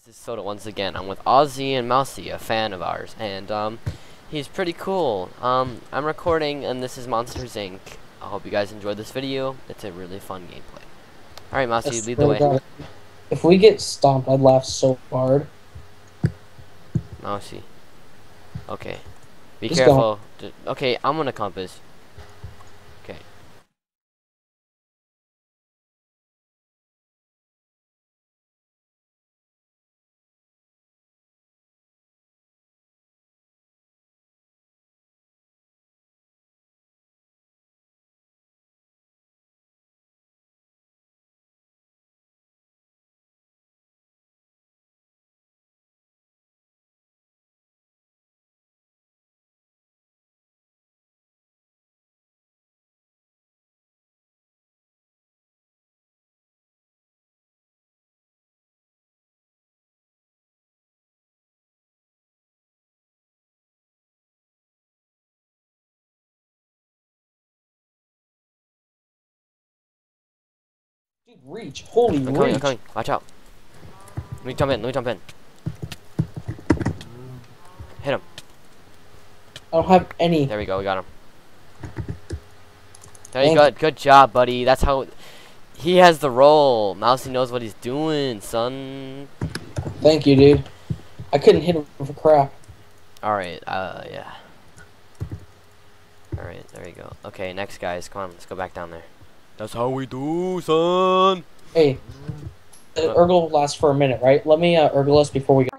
guys, it's Soda once again. I'm with Ozzy and Mousy, a fan of ours, and um, he's pretty cool. Um, I'm recording, and this is Monsters Ink. I hope you guys enjoyed this video. It's a really fun gameplay. All right, Mousy, lead the way. If we get stomped, I'd laugh so hard. Mousy. Okay. Be Just careful. Okay, I'm gonna compass. Dude, reach. Holy I'm reach. coming, I'm coming. Watch out. Let me jump in, let me jump in. Hit him. I don't have any. There we go, we got him. There Thank good, good job, buddy. That's how he has the role. Mousy knows what he's doing, son. Thank you, dude. I couldn't hit him for crap. Alright, uh, yeah. Alright, there we go. Okay, next guys, come on, let's go back down there. That's how we do, son. Hey, uh? Urgle lasts for a minute, right? Let me uh, Urgle us before we go.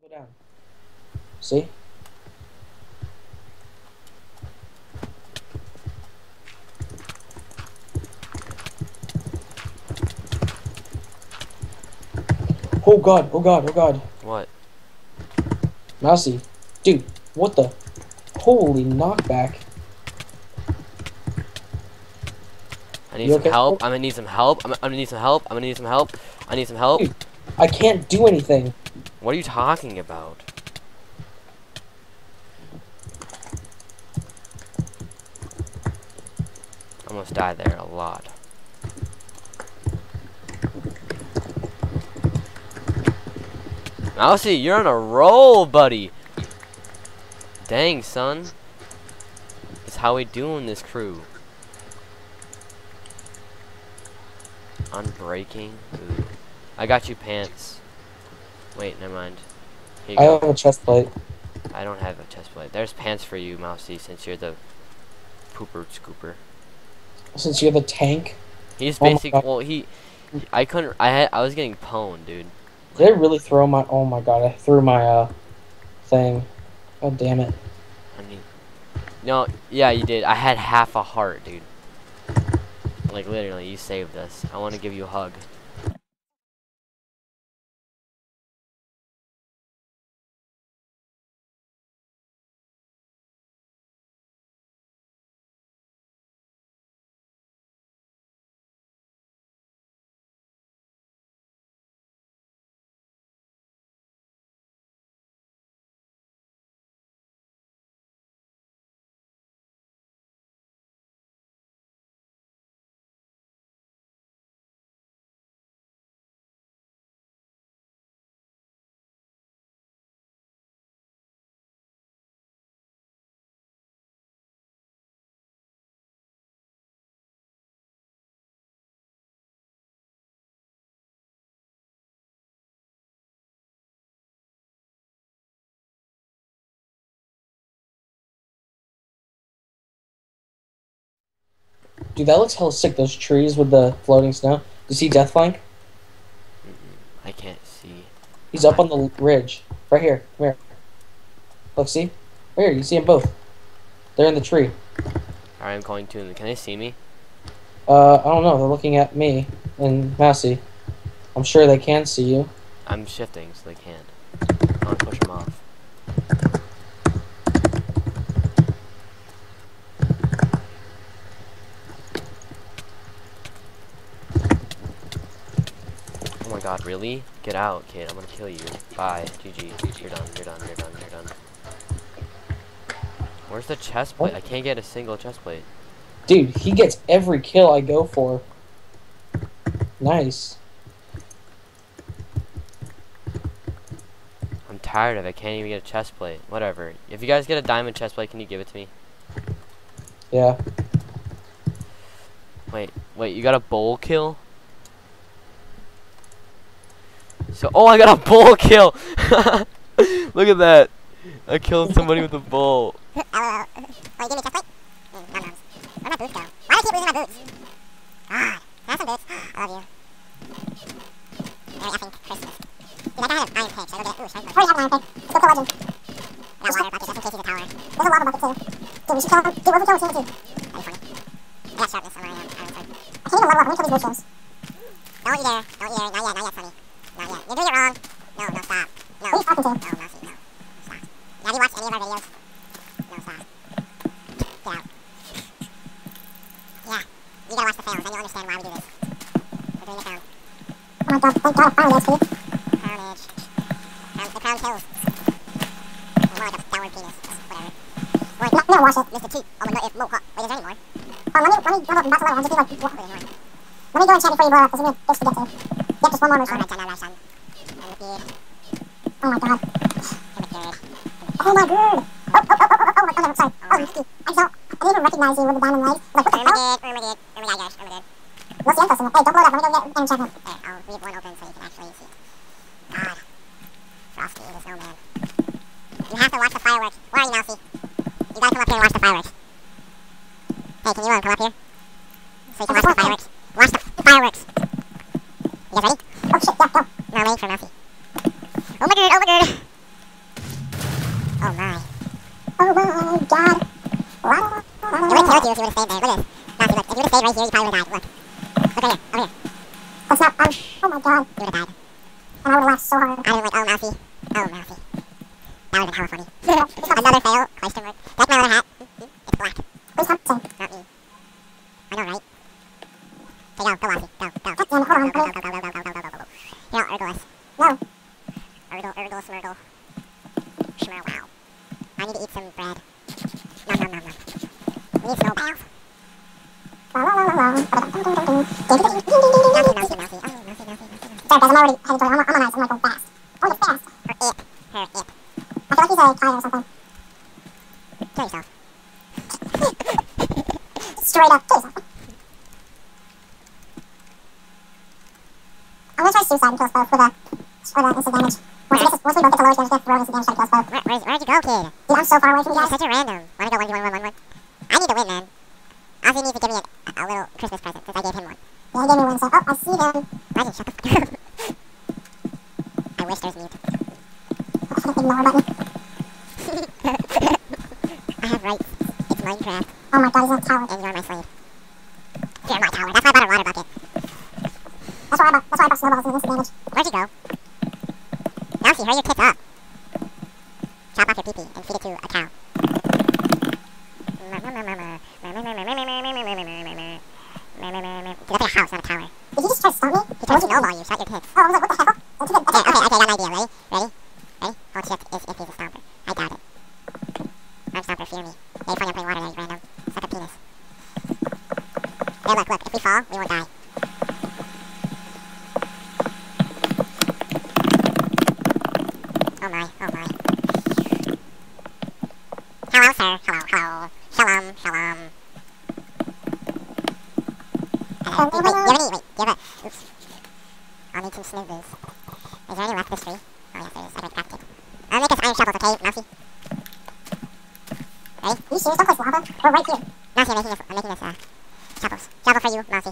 Go down. See? Oh god, oh god, oh god. What? Mousy. Dude, what the? Holy knockback. I need You some okay? help. I'm gonna need some help. I'm, I'm gonna need some help. I'm gonna need some help. I need some help. Dude. I can't do anything. What are you talking about? I Almost died there a lot. Mousy, you're on a roll, buddy. Dang, son. That's how we doing this crew. Unbreaking. Ooh. I got you pants. Wait, never mind. Here you I go. have a chest plate. I don't have a chest plate. There's pants for you, Mousy, since you're the pooper scooper. Since you're the tank. He's Oh basic. Well, he. I couldn't. I had. I was getting pwned, dude. Did I really throw my oh my god, I threw my uh thing. God damn it. I mean, no, yeah, you did. I had half a heart, dude. Like literally, you saved us. I want to give you a hug. Dude, that looks hell sick. Those trees with the floating snow. Do you see Deathflank? I can't see. He's up on the ridge. Right here. Come here. Look, see? Right here. You see them both. They're in the tree. Alright, I'm going to. Can they see me? Uh, I don't know. They're looking at me and Massey. I'm sure they can see you. I'm shifting so they can't. I want to push them off. Oh my god, really? Get out, kid. I'm gonna kill you. Bye. GG. You're done. You're done. You're done. You're done. Where's the chest plate? I can't get a single chest plate. Dude, he gets every kill I go for. Nice. I'm tired of it. I can't even get a chest plate. Whatever. If you guys get a diamond chest plate, can you give it to me? Yeah. Wait, wait, you got a bowl kill? So, oh, I got a bowl kill! Look at that. I killed somebody with a. LOL. Oh, you give me a chest plate? Mm. Where'd my boots go? Why do I keep losing my boots? God. I have some boots? I love you. Merry effing Christmas. Dude, guy had an iron pick. Should I go get it? Ooh, should I? Already have an iron pick. Let's go kill Legend. I got water bucket just in case he's a tower. There's a lava bucket too. Dude, we should kill him. Dude, we're killing TNT. That'd be funny. I got sharpness on my um, iron sword. I can't even level up. I'm gonna kill these Don't you dare. Don't you dare. Not yet. Not yet, Sunny. Not yet. You're doing it wrong. No, no, stop. No. Who are you talking? No. Stop. Have you watched any of our videos? No, stop. Get out. Yeah. You gotta watch the fails, then you'll understand why we do this. We're doing the crown. Oh my god, thank god, finally, XP. Crown age. Crown, the crown kills. More like a downward penis. Whatever. Wait, no, no, watch it. Mr. T. Oh, no, if, mo, hot. Wait, is there any more? Oh, let me, let me, level up in Barcelona. I'm just being like, what? Wait, more. Let me go and chat before you blow up, because I'm gonna just forget to. Yep, just one more motion. Alright, Jenna, Roshan. And the beard. Oh my god. And the beard. Oh my god! Oh, oh, oh, oh, oh, oh, my god, sorry. Oh, Misty. I don't, I didn't even recognize you with the diamond legs. Like, what the hell? Ermagid, Ermagid, Ermagid, Ermagid. Lo siento, señor. Hey, don't blow it up. Let me go get enchantment. There, I'll leave one open so you can actually see. God. Frosty the snowman. You have to watch the fireworks. Where are you, Mousy? You gotta come up here and watch the fireworks. Hey, can you um, come up here? So you can watch the fireworks. Watch the fireworks. You guys ready? Oh shit, yeah, go. No, I'm waiting for Mousy. Oh my god, oh my god. Oh my. Oh my god. Wow. It would have killed you if you would have stayed there. Look at this. Mousy, look. If you would have stayed right here, you probably would have died. Look. Look right here. Over here. That's not, um, oh my god. You would have died. And I would have laughed so hard. I would have like, oh, Mousy. Oh, Mousy. That would have been hella funny. Another fail. Question mark. That's my other hat. It's black. Who's hunting? Not me. I know, right? Okay, go. Go, Mousy. Go, go. God damn it, hold on. Go, go, go, go, go, go, go, go, go, go, go. You know, Urgle us. No. Urgle, Urgle, Smurgle. Schmur, wow. I need to eat some bread. Nom, nom, nom, nom. We need snow Sorry guys, I'm already heading toward, I'm, I'm on ice, I'm like going fast. Oh, it's fast. Her ip. Her ip. I feel like he's a tiger or something. Kill yourself. Straight up, kill yourself. I'm gonna try suicide and kill us both with a, with a instant damage. Once, we get to, once we both get to lower tier, just gonna throw instant damage, to kill us both. Where, where's, where'd you go, kid? Dude, I'm so far away from you guys. Such a random. Wanna go 1v1, 1v1, 1? I need to win, man. Ozzy needs to give me a, a little Christmas present since I gave him one. Yeah, he gave me one, so. Oh, I see them. Legend, shut the fuck up. I wish there's mute. Oh, ignore button. I have rights. It's Minecraft. Oh my god, he's in a tower. And you're my slave. You're my tower. That's why I bought a water bucket. That's why I bought, that's why I bought snowballs and instant damage. Where'd you go? Mousy, hurry your tits up. Chop off your pee-pee and feed it to a cow. Get up your house, not a tower. Did he just try to stop me? He tried to snowball you. Shut your tits. Oh, I was like, what the hell? Okay, okay, I got an idea. Ready? Ready? Ready? Hold shift is if he's a stomper. I doubt it. I'm stomper, fear me. For you, I'm putting water there, you random. Suck a penis. There, look, look. If we fall, we won't die. Oh my, oh my. Hello, sir. Hello, hello. Shalom, shalom. Uh, wait, wait, you have any, wait, you have a, oops. I'll need some snoozes. Is there any left this tree? Oh yes, there is. I cracked it. I'll make us iron shovels, okay, Mousy? Ready? Are you serious? Don't place lava. We're right here. Mousy, I'm making this, I'm making this, uh, Shovels. Shovel for you, Mousy.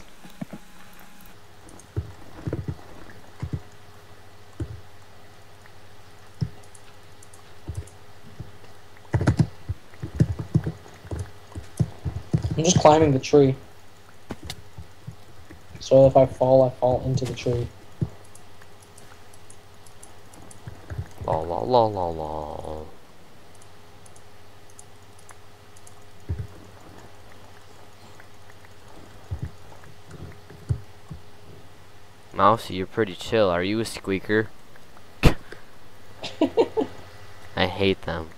I'm just climbing the tree. So if I fall, I fall into the tree. La la la la la. Mousy, you're pretty chill. Are you a squeaker? I hate them.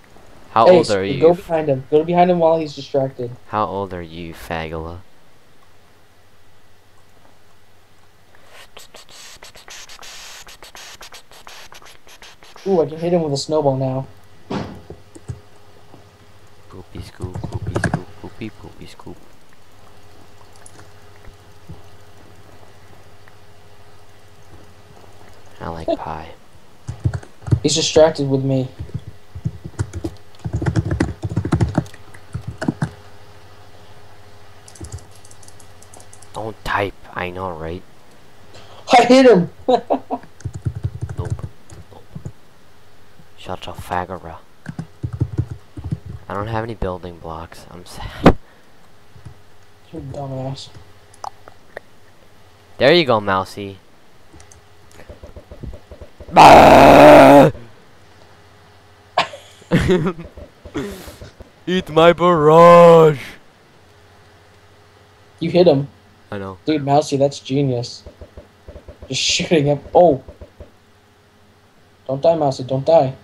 How hey, old are you? Go behind him. Go behind him while he's distracted. How old are you, Fagula? Ooh, I can hit him with a snowball now. Poopy scoop, poopy scoop, poopy poopy scoop. I like pie. He's distracted with me. Don't type. I know, right? I hit him! Shut your fagora. I don't have any building blocks. I'm sad. you dumbass. There you go, Mousy. Bah! Eat my barrage. You hit him. I know. Dude, Mousy, that's genius. Just shooting him. Oh! Don't die, Mousy, don't die.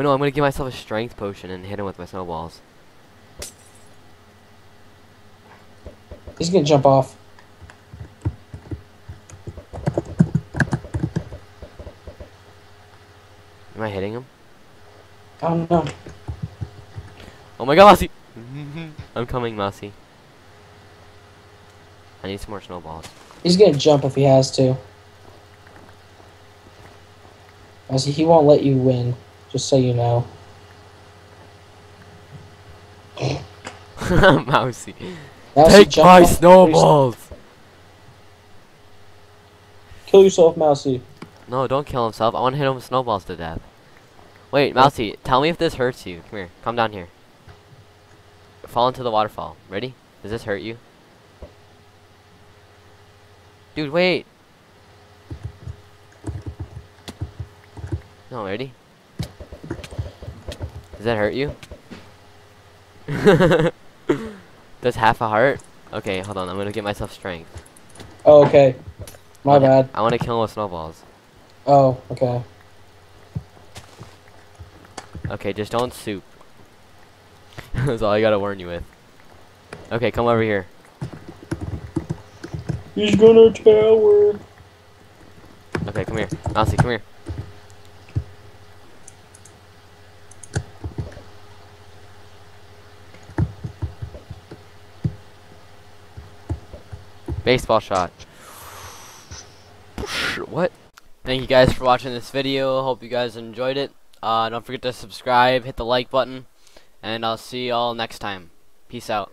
Wait, no, I'm gonna give myself a strength potion and hit him with my snowballs. He's gonna jump off. Am I hitting him? I don't know. Oh my god, Mousy! I'm coming, Mousy. I need some more snowballs. He's gonna jump if he has to. Mousy, he won't let you win. Just so you know. Mousy. Mousy, Take my snowballs! Kill yourself, Mousy. No, don't kill himself. I want to hit him with snowballs to death. Wait, Mousy, tell me if this hurts you. Come here. Come down here. Fall into the waterfall. Ready? Does this hurt you? Dude, wait. No, ready? Does that hurt you? Does half a heart? Okay, hold on. I'm gonna get myself strength. Oh, okay. My I wanna- bad. I want to kill him with snowballs. Oh, okay. Okay, just don't soup. That's all I gotta warn you with. Okay, come over here. He's gonna tower. Okay, come here. Mousy, come here. Baseball shot. What? Thank you guys for watching this video. Hope you guys enjoyed it. Uh, don't forget to subscribe, hit the like button, and I'll see y'all next time. Peace out.